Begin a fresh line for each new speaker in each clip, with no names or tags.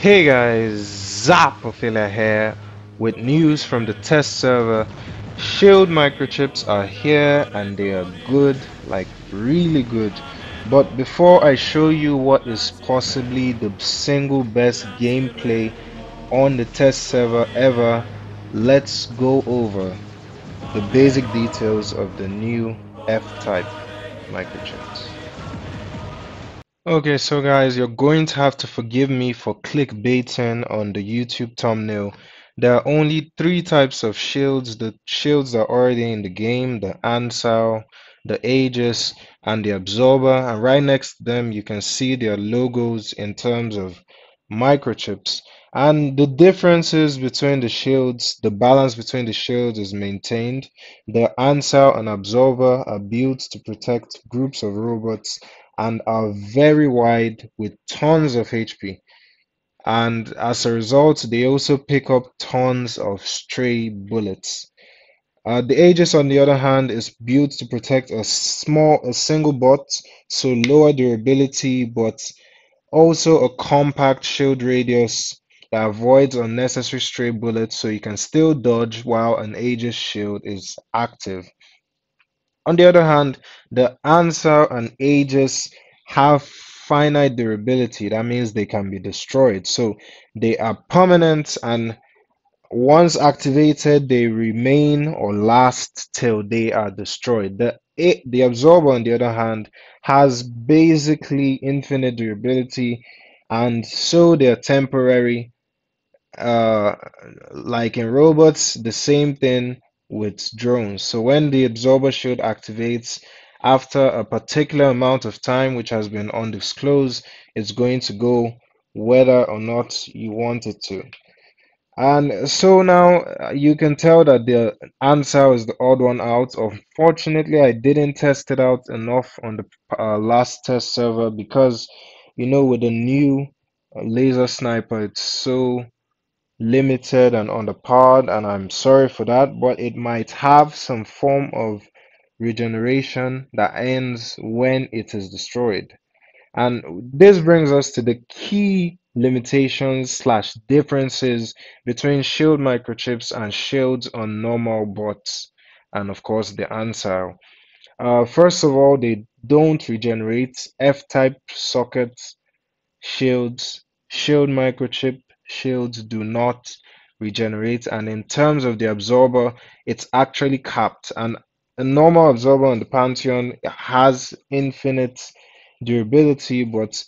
Hey guys, Zapophilia here with news from the test server. Shield microchips are here and they are good, like really good. But before I show you what is possibly the single best gameplay on the test server ever, let's go over the basic details of the new F-type microchips. Okay, so guys, you're going to have to forgive me for clickbaiting on the YouTube thumbnail. There are only three types of shields. The shields are already in the game, the Ancile, the Aegis, and the Absorber. And right next to them, you can see their logos in terms of microchips. And the differences between the shields, the balance between the shields is maintained. The Ancile and Absorber are built to protect groups of robots and are very wide with tons of HP. And as a result, they also pick up tons of stray bullets. Uh, the Aegis, on the other hand, is built to protect a small, a single bot, so lower durability, but also a compact shield radius that avoids unnecessary stray bullets, so you can still dodge while an Aegis shield is active. On the other hand, the Ancile and Aegis have finite durability. That means they can be destroyed. So they are permanent and once activated, they remain or last till they are destroyed. The the absorber, on the other hand, has basically infinite durability, and so they're temporary. Uh, like in robots, the same thing with drones. So when the absorber shield activates after a particular amount of time, which has been undisclosed, it's going to go whether or not you want it to. And so now uh, you can tell that the Ancile is the odd one out. Unfortunately, I didn't test it out enough on the uh, last test server because, you know, with the new uh, laser sniper, it's so limited and underpowered and I'm sorry for that but it might have some form of regeneration that ends when it is destroyed. And this brings us to the key limitations slash differences between shield microchips and shields on normal bots and of course the Ancile. Uh, first of all they don't regenerate f-type sockets shields shield microchip shields do not regenerate and in terms of the absorber it's actually capped. And a normal absorber on the pantheon has infinite durability but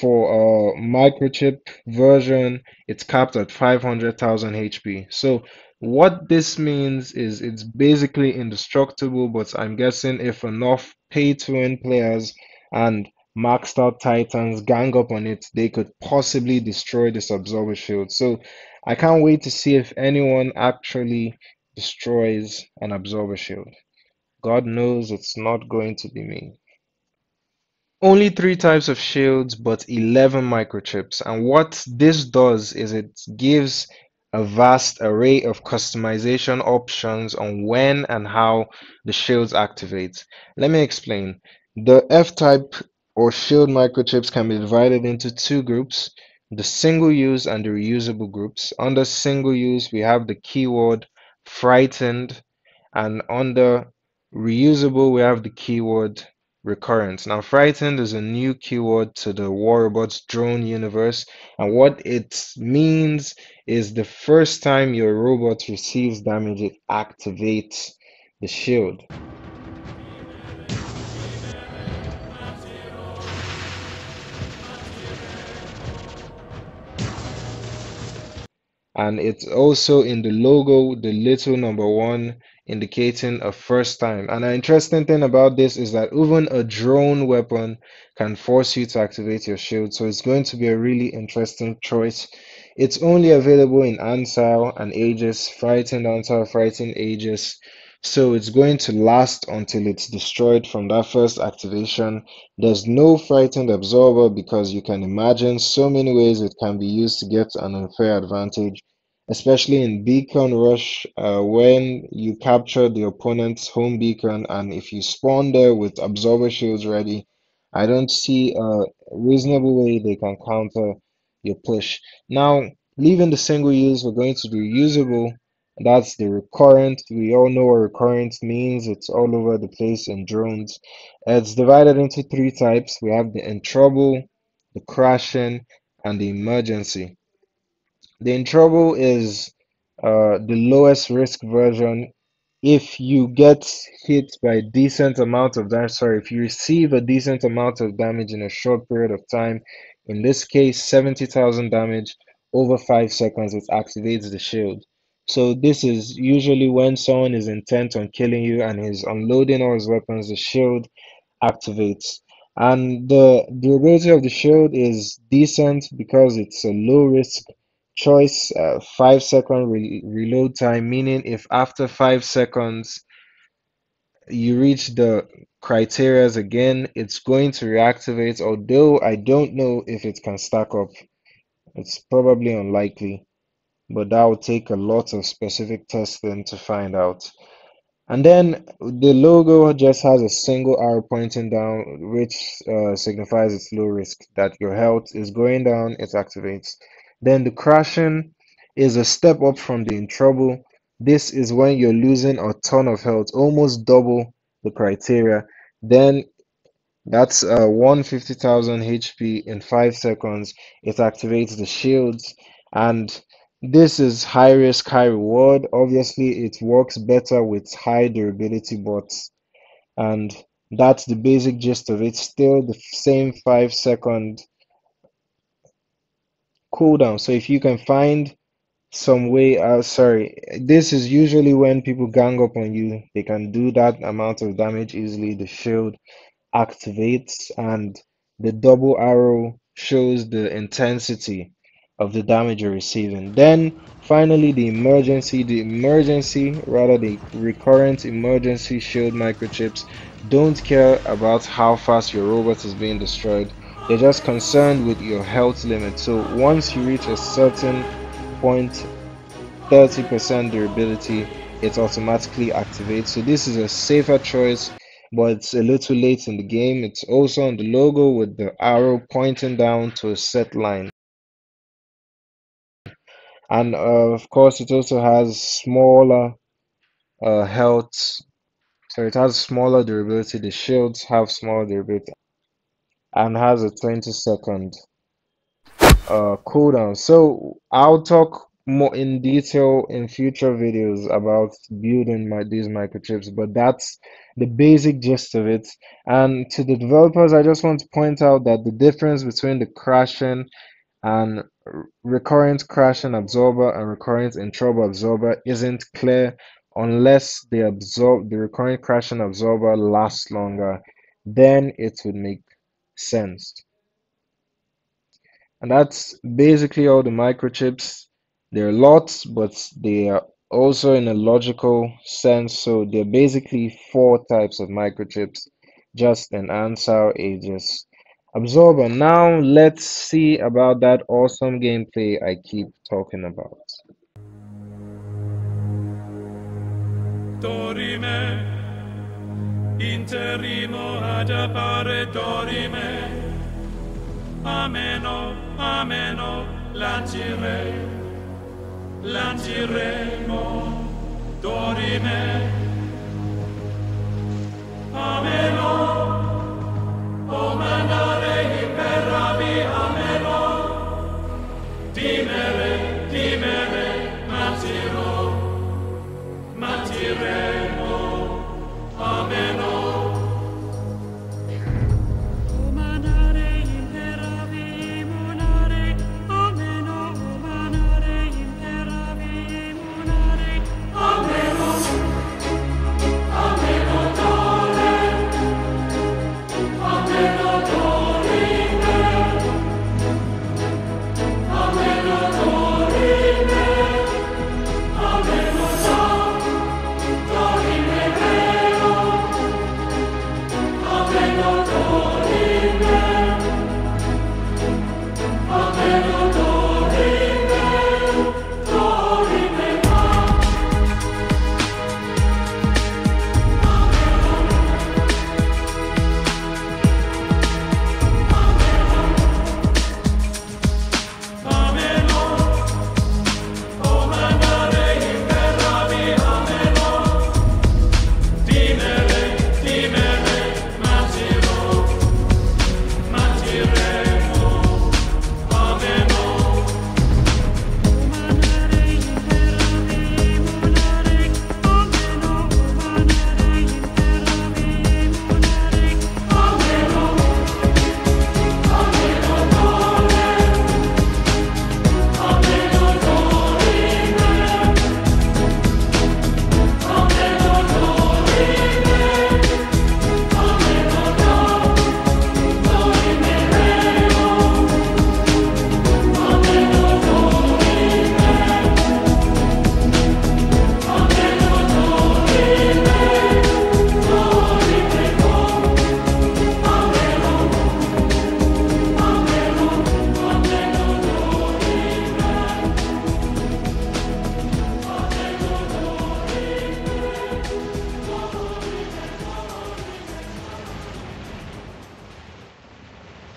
for a microchip version it's capped at 500,000 HP so what this means is it's basically indestructible but I'm guessing if enough pay to win players and maxed out titans gang up on it, they could possibly destroy this absorber shield. So I can't wait to see if anyone actually destroys an absorber shield. God knows it's not going to be me. Only three types of shields, but 11 microchips. And what this does is it gives a vast array of customization options on when and how the shields activate. Let me explain. The F-type or shield microchips can be divided into two groups, the single use and the reusable groups. Under single use, we have the keyword frightened, and under reusable, we have the keyword recurrent. Now, frightened is a new keyword to the War Robots drone universe, and what it means is the first time your robot receives damage, it activates the shield. And it's also in the logo the little number one indicating a first time. And an interesting thing about this is that even a drone weapon can force you to activate your shield. So it's going to be a really interesting choice. It's only available in Ancile and Aegis, Frightened Ancile, Frightened Aegis. So it's going to last until it's destroyed from that first activation. There's no Frightened Absorber because you can imagine so many ways it can be used to get an unfair advantage especially in beacon rush uh, when you capture the opponent's home beacon and if you spawn there with absorber shields ready i don't see a reasonable way they can counter your push. Now, leaving the single use, we're going to do usable. That's the recurrent. We all know what recurrent means. It's all over the place in drones. It's divided into three types. We have the in trouble, the crashing, and the emergency. The in trouble is uh, the lowest risk version if you get hit by a decent amount of damage, sorry, if you receive a decent amount of damage in a short period of time, in this case, 70,000 damage over five seconds, it activates the shield. So this is usually when someone is intent on killing you and is unloading all his weapons, the shield activates. And the durability of the shield is decent because it's a low risk choice uh, five second re reload time meaning if after five seconds you reach the criterias again it's going to reactivate although i don't know if it can stack up it's probably unlikely but that would take a lot of specific testing to find out and then the logo just has a single arrow pointing down, which uh, signifies it's low risk, that your health is going down, it activates. Then the crashing is a step up from the in trouble. This is when you're losing a ton of health, almost double the criteria. Then that's uh, 150,000 HP in 5 seconds. It activates the shields and this is high risk, high reward. Obviously, it works better with high durability bots, and that's the basic gist of it. Still the same five second cooldown. So if you can find some way uh sorry this is usually when people gang up on you they can do that amount of damage easily the shield activates and the double arrow shows the intensity of the damage you're receiving. Then finally the emergency, the emergency, rather the recurrent emergency shield microchips don't care about how fast your robot is being destroyed. They're just concerned with your health limit. So once you reach a certain point, 30% durability, it automatically activates. So this is a safer choice, but it's a little late in the game. It's also on the logo with the arrow pointing down to a set line and uh, of course it also has smaller uh, health. So it has smaller durability. The shields have smaller durability and has a 20 second uh, cooldown. So I'll talk more in detail in future videos about building my these microchips but that's the basic gist of it. And to the developers I just want to point out that the difference between the crashing and recurrent crashing absorber and recurrent in trouble absorber isn't clear unless the absorb the recurrent crashing absorber lasts longer then it would make sense. And that's basically all the microchips. There are lots but they are also in a logical sense. So there are basically four types of microchips. Just an Ancile Aegis Absorber. Now let's see about that awesome gameplay I keep talking about. Dorime, interimo ad appare dorime, ameno, ameno, lancire, lanciremo, dorime,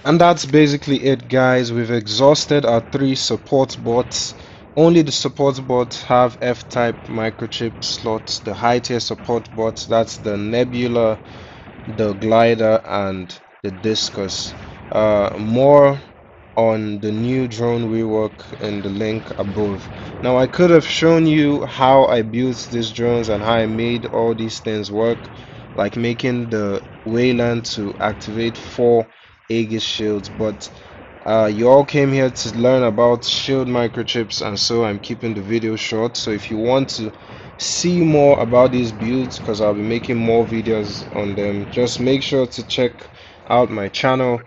And that's basically it guys. We've exhausted our three support bots. Only the support bots have F-type microchip slots. The high tier support bots, that's the Nebula, the Glider, and the Discus. Uh, more on the new drone rework in the link above. Now I could have shown you how I built these drones and how I made all these things work like making the Weyland to activate four Aegis shields but uh, you all came here to learn about shield microchips and so I'm keeping the video short. So if you want to see more about these builds because I'll be making more videos on them just make sure to check out my channel.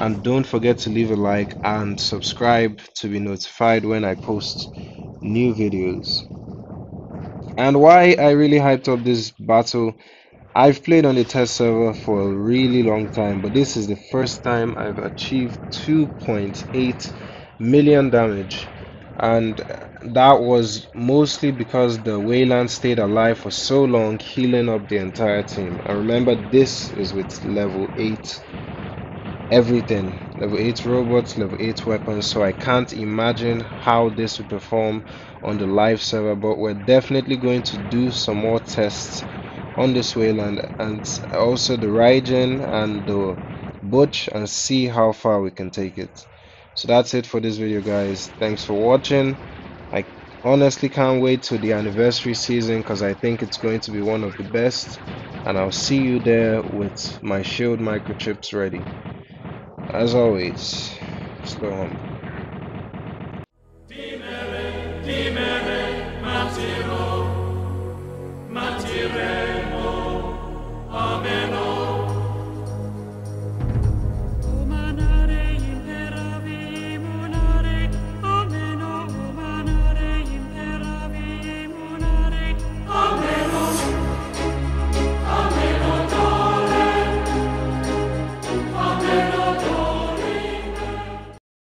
And don't forget to leave a like and subscribe to be notified when I post new videos. And why I really hyped up this battle I've played on the test server for a really long time but this is the first time I've achieved 2.8 million damage. And that was mostly because the Weyland stayed alive for so long healing up the entire team. And remember this is with level 8 everything. Level 8 robots level 8 weapons. So i can't imagine how this will perform on the live server but we're definitely going to do some more tests on this Weyland and and also the Raijin and the butch and see how far we can take it. So that's it for this video guys. Thanks for watching. I honestly can't wait to the anniversary season because i think it's going to be one of the best and i'll see you there with my shield microchips ready. As always, slow